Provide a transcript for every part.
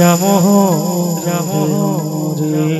রাম রাম রে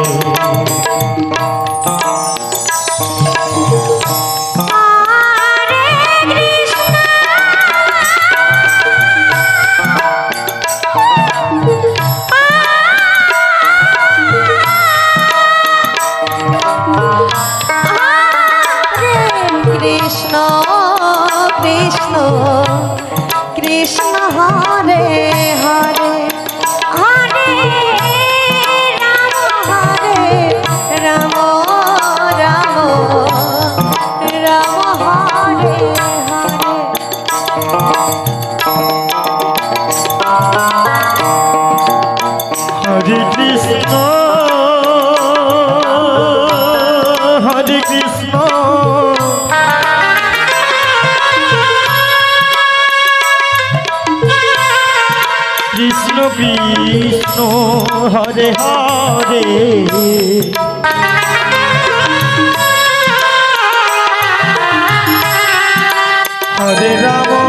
কৃষ্ণ হরে হরে। হরে রাম।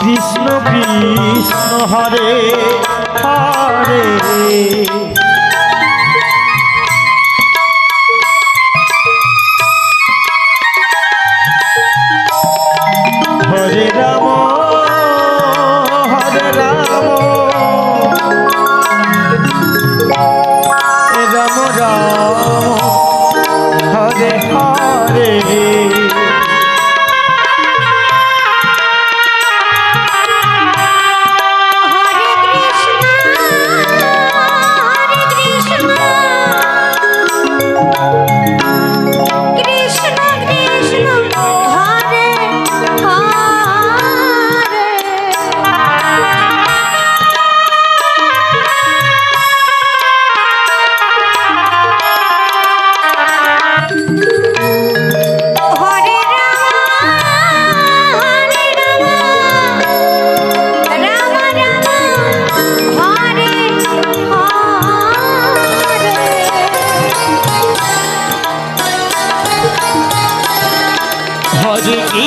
কৃষ্ণ কৃষ্ণ হরে হরে।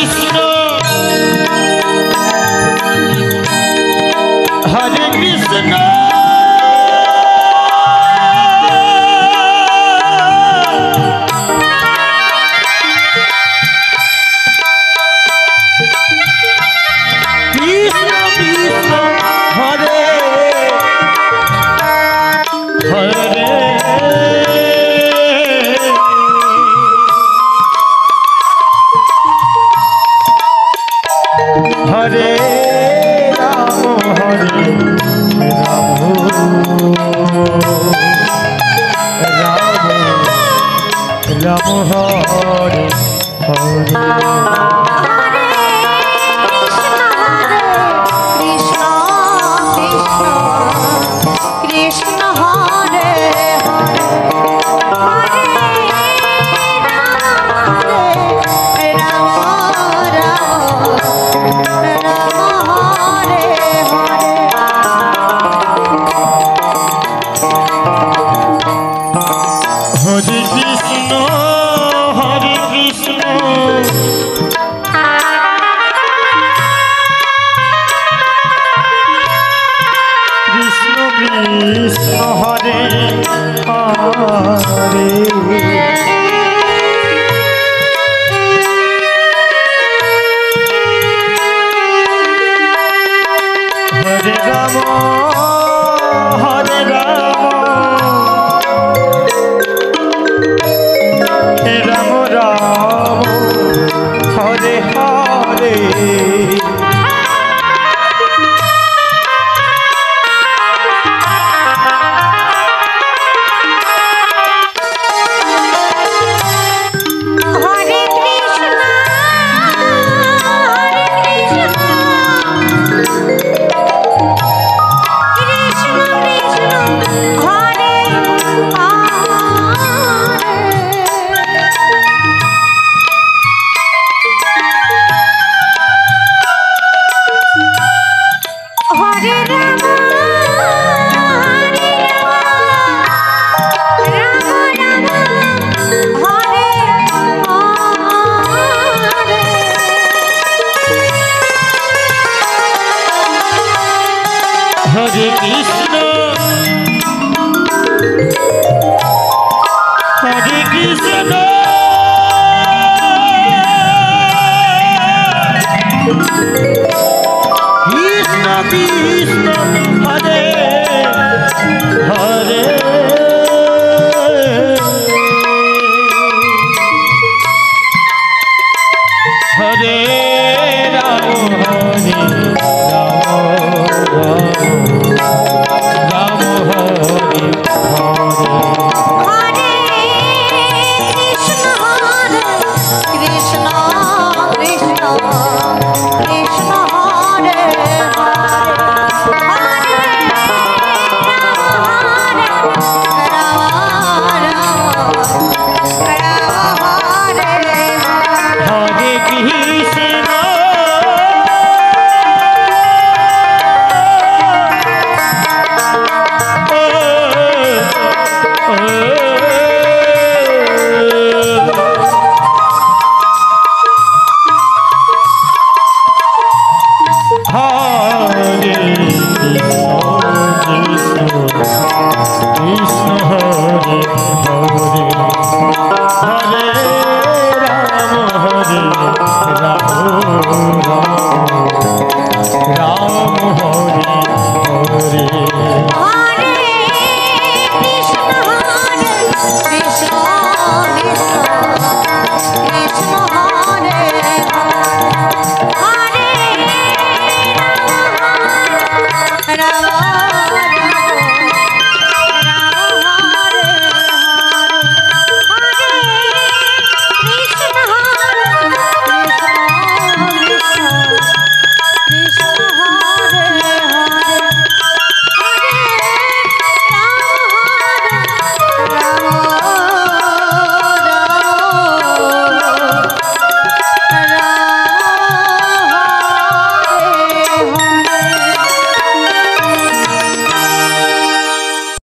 Krishna রাম রাম হরে হরে राम